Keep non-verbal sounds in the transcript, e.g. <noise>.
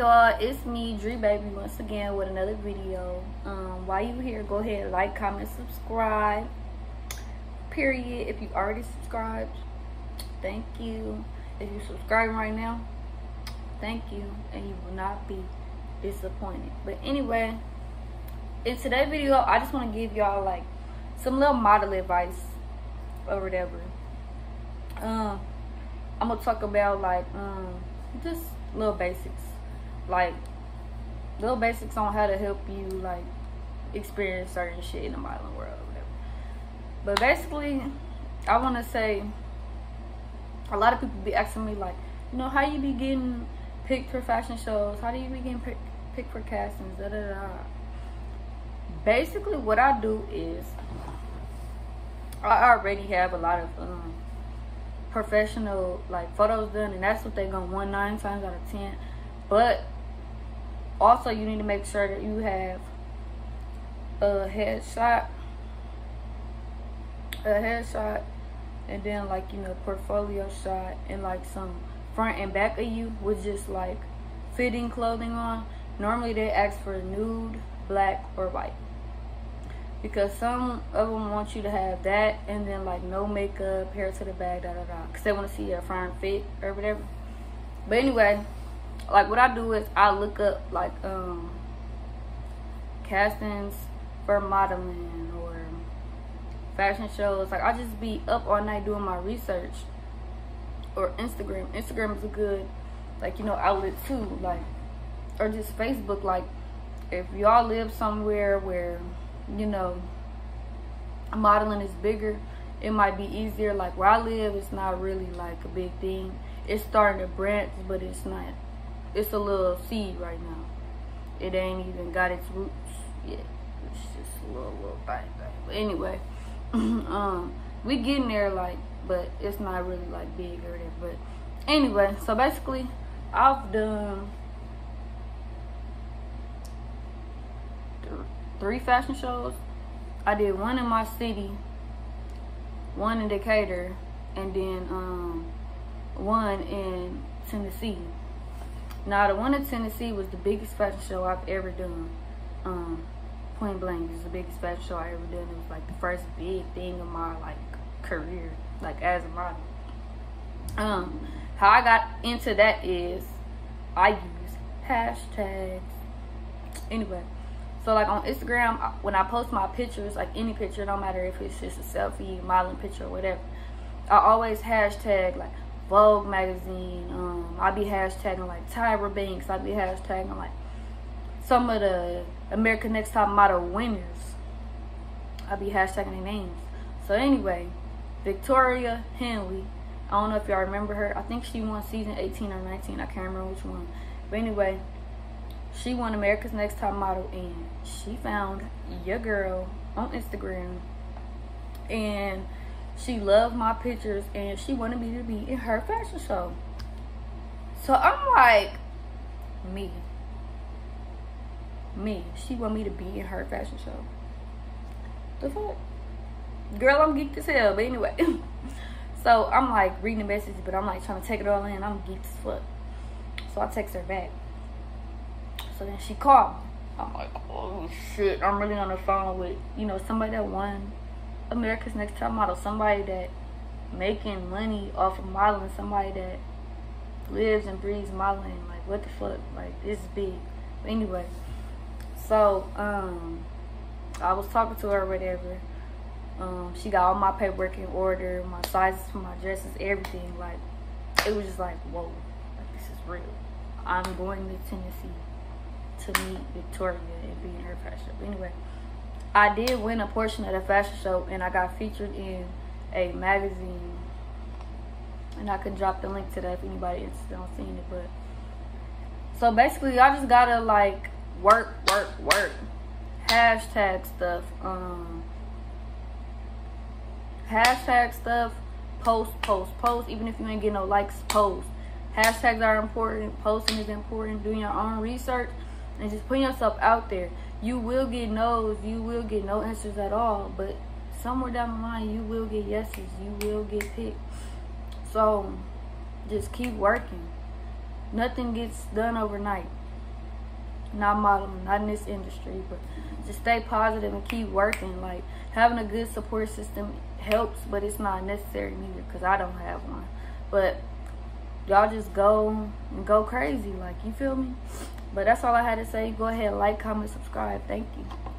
me, Dree Baby, once again with another video. Um, while you here, go ahead, like, comment, subscribe. Period. If you already subscribed, thank you. If you're subscribing right now, thank you. And you will not be disappointed. But anyway, in today's video, I just want to give y'all like some little model advice or whatever. Um, I'm gonna talk about like um just little basics, like little basics on how to help you like experience certain shit in the modeling world or whatever. But basically, I want to say a lot of people be asking me like, you know, how you be getting picked for fashion shows? How do you be getting picked, picked for castings? Da da da. Basically, what I do is I already have a lot of um, professional like photos done and that's what they're gonna want nine times out of ten but also you need to make sure that you have a headshot a headshot and then like you know portfolio shot and like some front and back of you with just like fitting clothing on normally they ask for nude black or white because some of them want you to have that and then like no makeup, hair to the back, da da da, because they want to see your front fit or whatever. But anyway, like what I do is I look up like um castings for modeling or fashion shows. Like I just be up all night doing my research. Or Instagram. Instagram is a good like you know outlet too. Like or just Facebook. Like if y'all live somewhere where you know, modeling is bigger, it might be easier. Like where I live, it's not really like a big thing. It's starting to branch, but it's not. It's a little seed right now. It ain't even got its roots yet. It's just a little little thing. But anyway, <laughs> um, we getting there like, but it's not really like big or whatever. But anyway, so basically, I've done three fashion shows. I did one in my city, one in Decatur, and then um, one in Tennessee. Now the one in Tennessee was the biggest fashion show I've ever done. Um, point blank, is the biggest fashion show I ever done. It was like the first big thing of my like career, like as a model. Um, how I got into that is I use hashtags. Anyway, so like on Instagram, when I post my pictures, like any picture, no matter if it's just a selfie, modeling picture, or whatever, I always hashtag like Vogue magazine. Um, I be hashtagging like Tyra Banks. I be hashtagging like some of the American Next Top Model winners. I be hashtagging their names. So anyway, Victoria Henley. I don't know if y'all remember her. I think she won season 18 or 19. I can't remember which one. But anyway, she won America's Next Top Model and she found your girl on Instagram and she loved my pictures and she wanted me to be in her fashion show. So I'm like, me. Me. She want me to be in her fashion show. The fuck? Girl, I'm geeked as hell. But anyway. <laughs> so I'm like reading the message, but I'm like trying to take it all in. I'm geeked as fuck. So I text her back. So then she called me. I'm like, oh shit, I'm really on the phone with, you know, somebody that won America's Next Top Model, somebody that making money off of modeling, somebody that lives and breathes modeling. Like, what the fuck? Like, this is big. But anyway, so, um, I was talking to her whatever. Um, she got all my paperwork in order, my sizes for my dresses, everything. Like, it was just like, whoa, like, this is real. I'm going to Tennessee to meet Victoria and be in her. But anyway, I did win a portion of the fashion show and I got featured in a magazine. And I could drop the link to that if anybody interested in seeing it. But so basically, I just gotta like work, work, work. Hashtag stuff. Um, hashtag stuff. Post, post, post. Even if you ain't getting no likes, post. Hashtags are important. Posting is important. Doing your own research and just putting yourself out there. You will get no's, you will get no answers at all, but somewhere down the line, you will get yeses, you will get picked. So just keep working. Nothing gets done overnight. not modeling, not in this industry, but just stay positive and keep working. Like having a good support system helps, but it's not necessary neither because I don't have one. But y'all just go and go crazy, like you feel me? But that's all I had to say. Go ahead, like, comment, subscribe. Thank you.